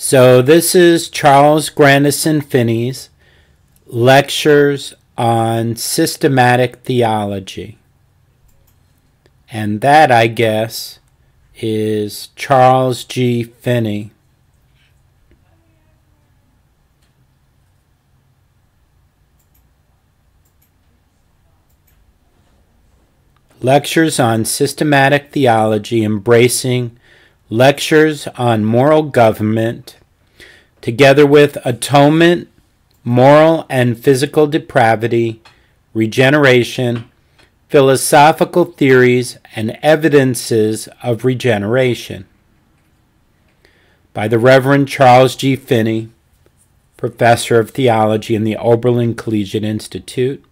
So, this is Charles Grandison Finney's Lectures on Systematic Theology. And that, I guess, is Charles G. Finney. Lectures on Systematic Theology Embracing lectures on moral government, together with atonement, moral and physical depravity, regeneration, philosophical theories, and evidences of regeneration. By the Reverend Charles G. Finney, Professor of Theology in the Oberlin Collegiate Institute.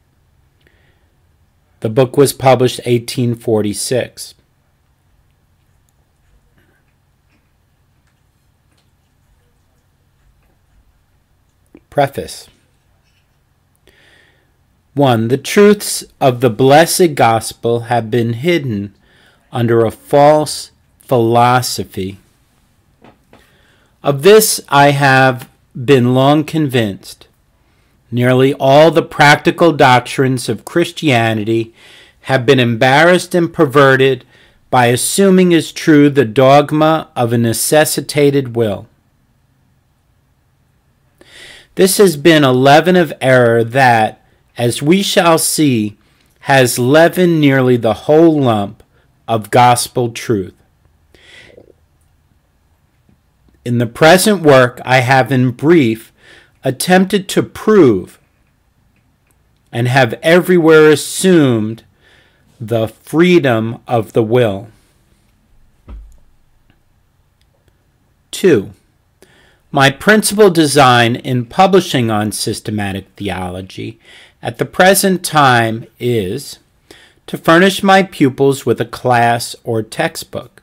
The book was published 1846. Preface 1. The truths of the blessed gospel have been hidden under a false philosophy. Of this I have been long convinced. Nearly all the practical doctrines of Christianity have been embarrassed and perverted by assuming as true the dogma of a necessitated will. This has been a leaven of error that, as we shall see, has leavened nearly the whole lump of gospel truth. In the present work, I have in brief attempted to prove and have everywhere assumed the freedom of the will. 2. My principal design in publishing on systematic theology at the present time is to furnish my pupils with a class or textbook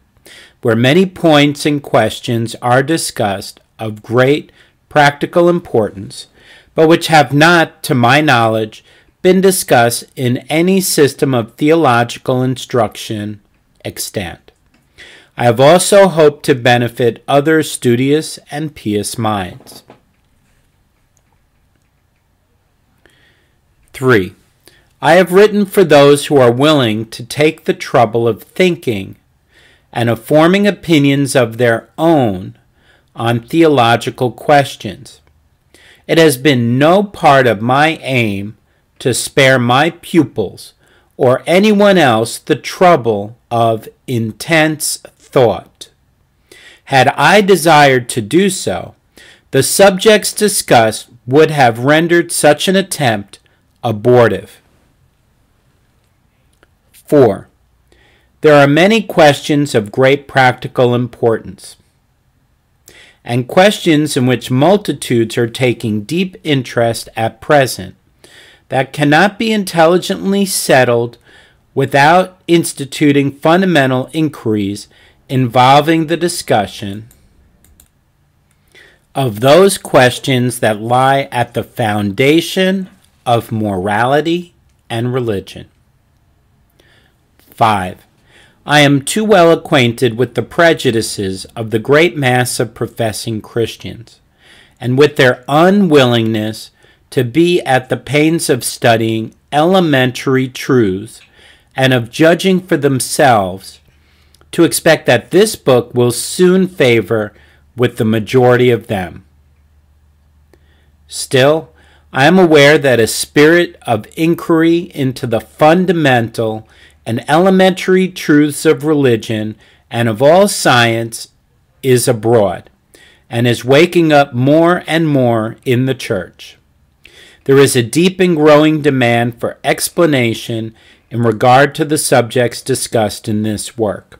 where many points and questions are discussed of great practical importance, but which have not, to my knowledge, been discussed in any system of theological instruction extant. I have also hoped to benefit other studious and pious minds. 3. I have written for those who are willing to take the trouble of thinking and of forming opinions of their own on theological questions. It has been no part of my aim to spare my pupils or anyone else the trouble of intense thought. Had I desired to do so, the subjects discussed would have rendered such an attempt abortive. 4. There are many questions of great practical importance, and questions in which multitudes are taking deep interest at present that cannot be intelligently settled without instituting fundamental inquiries involving the discussion of those questions that lie at the foundation of morality and religion. 5. I am too well acquainted with the prejudices of the great mass of professing Christians, and with their unwillingness to be at the pains of studying elementary truths and of judging for themselves to expect that this book will soon favor with the majority of them. Still, I am aware that a spirit of inquiry into the fundamental and elementary truths of religion and of all science is abroad and is waking up more and more in the church. There is a deep and growing demand for explanation in regard to the subjects discussed in this work.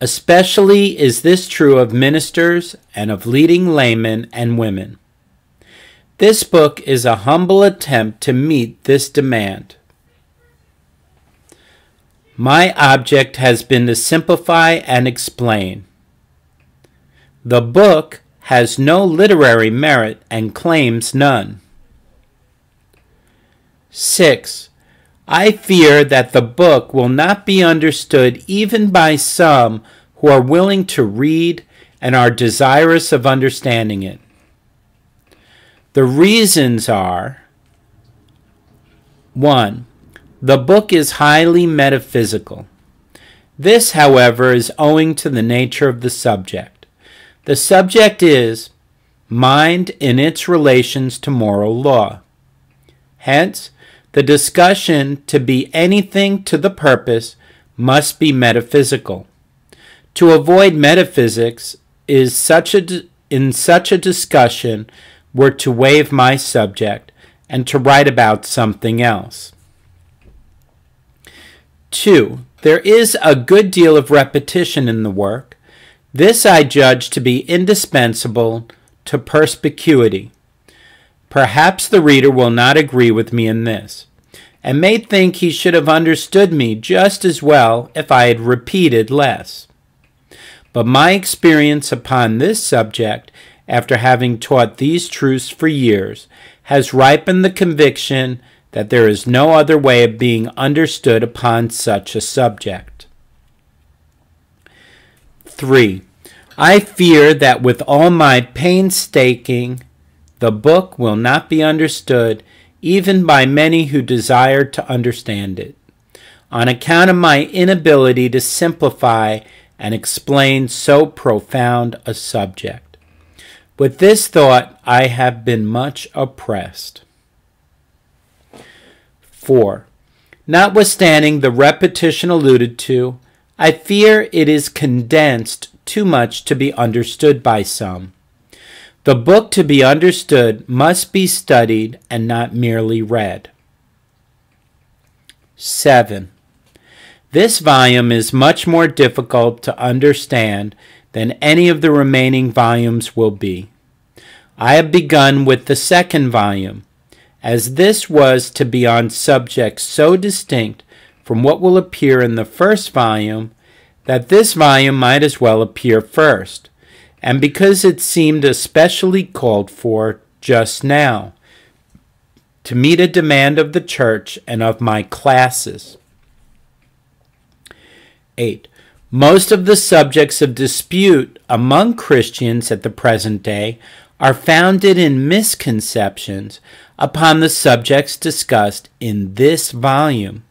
Especially is this true of ministers and of leading laymen and women. This book is a humble attempt to meet this demand. My object has been to simplify and explain. The book has no literary merit and claims none. 6. I fear that the book will not be understood even by some who are willing to read and are desirous of understanding it. The reasons are 1. The book is highly metaphysical. This, however, is owing to the nature of the subject. The subject is mind in its relations to moral law. Hence, the discussion to be anything to the purpose must be metaphysical. To avoid metaphysics is such a in such a discussion were to waive my subject and to write about something else. 2. There is a good deal of repetition in the work. This I judge to be indispensable to perspicuity. Perhaps the reader will not agree with me in this, and may think he should have understood me just as well if I had repeated less. But my experience upon this subject, after having taught these truths for years, has ripened the conviction that there is no other way of being understood upon such a subject. 3. I fear that with all my painstaking the book will not be understood even by many who desire to understand it, on account of my inability to simplify and explain so profound a subject. With this thought, I have been much oppressed. 4. Notwithstanding the repetition alluded to, I fear it is condensed too much to be understood by some. The book to be understood must be studied and not merely read. 7. This volume is much more difficult to understand than any of the remaining volumes will be. I have begun with the second volume, as this was to be on subjects so distinct from what will appear in the first volume that this volume might as well appear first and because it seemed especially called for just now to meet a demand of the church and of my classes. 8. Most of the subjects of dispute among Christians at the present day are founded in misconceptions upon the subjects discussed in this volume.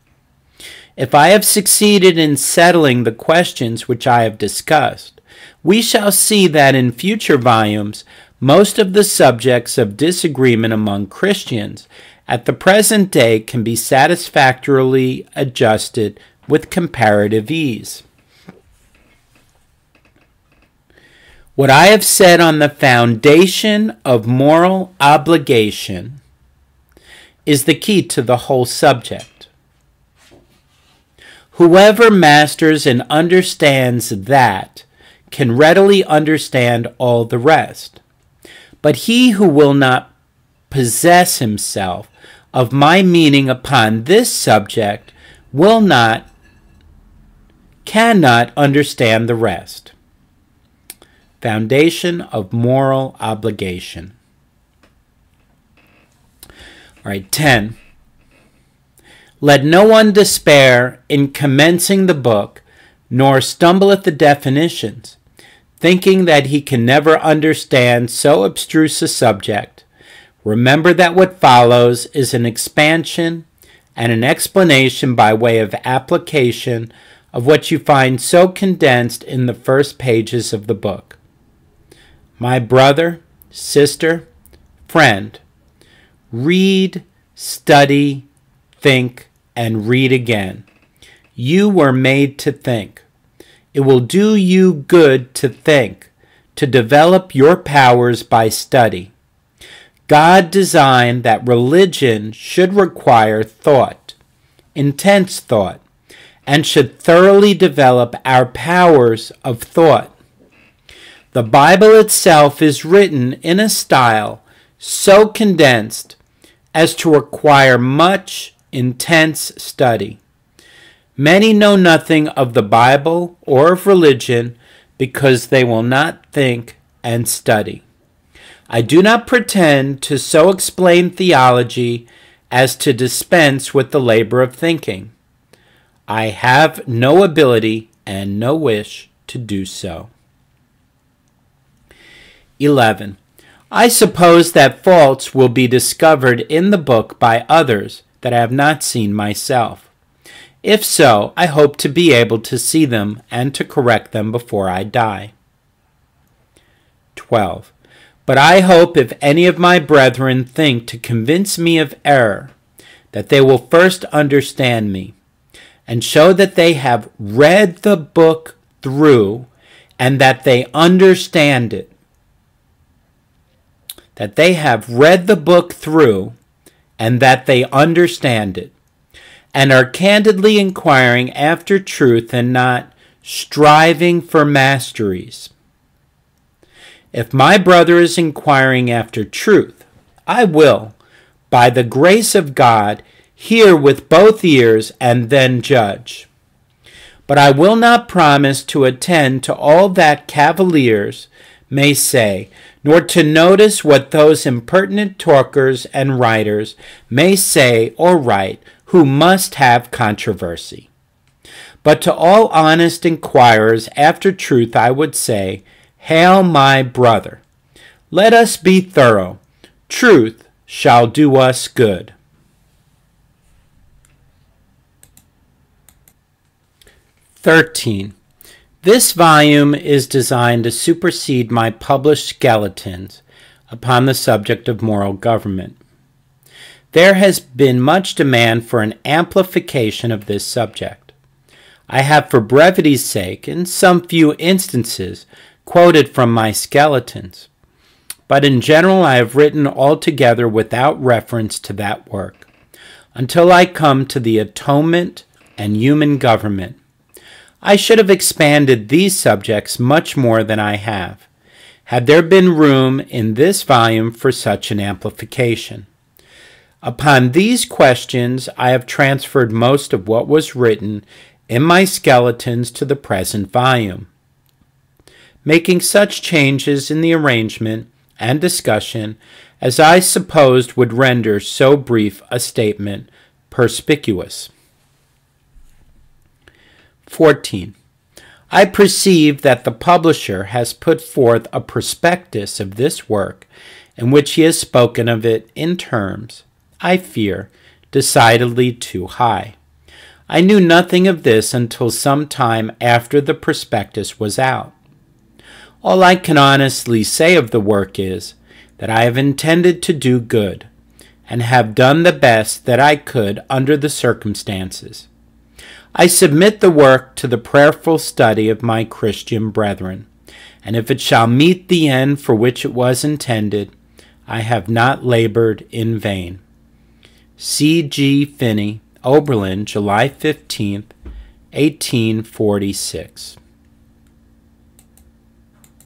If I have succeeded in settling the questions which I have discussed, we shall see that in future volumes, most of the subjects of disagreement among Christians at the present day can be satisfactorily adjusted with comparative ease. What I have said on the foundation of moral obligation is the key to the whole subject. Whoever masters and understands that can readily understand all the rest. But he who will not possess himself of my meaning upon this subject will not, cannot understand the rest. Foundation of moral obligation. All right, 10. Let no one despair in commencing the book, nor stumble at the definitions, thinking that he can never understand so abstruse a subject, remember that what follows is an expansion and an explanation by way of application of what you find so condensed in the first pages of the book. My brother, sister, friend, read, study, think, and read again. You were made to think. It will do you good to think, to develop your powers by study. God designed that religion should require thought, intense thought, and should thoroughly develop our powers of thought. The Bible itself is written in a style so condensed as to require much intense study. Many know nothing of the Bible or of religion because they will not think and study. I do not pretend to so explain theology as to dispense with the labor of thinking. I have no ability and no wish to do so. 11. I suppose that faults will be discovered in the book by others that I have not seen myself. If so, I hope to be able to see them and to correct them before I die. 12. But I hope if any of my brethren think to convince me of error, that they will first understand me and show that they have read the book through and that they understand it that they have read the book through and that they understand it, and are candidly inquiring after truth and not striving for masteries. If my brother is inquiring after truth, I will, by the grace of God, hear with both ears and then judge. But I will not promise to attend to all that cavaliers may say, nor to notice what those impertinent talkers and writers may say or write who must have controversy. But to all honest inquirers after truth I would say, Hail, my brother! Let us be thorough. Truth shall do us good. Thirteen. This volume is designed to supersede my published skeletons upon the subject of moral government. There has been much demand for an amplification of this subject. I have, for brevity's sake, in some few instances, quoted from my skeletons, but in general I have written altogether without reference to that work, until I come to the atonement and human government I should have expanded these subjects much more than I have, had there been room in this volume for such an amplification. Upon these questions, I have transferred most of what was written in my skeletons to the present volume, making such changes in the arrangement and discussion as I supposed would render so brief a statement perspicuous. 14. I perceive that the publisher has put forth a prospectus of this work in which he has spoken of it in terms, I fear, decidedly too high. I knew nothing of this until some time after the prospectus was out. All I can honestly say of the work is that I have intended to do good, and have done the best that I could under the circumstances. I submit the work to the prayerful study of my Christian brethren, and if it shall meet the end for which it was intended, I have not labored in vain. C. G. Finney, Oberlin, July 15th, 1846.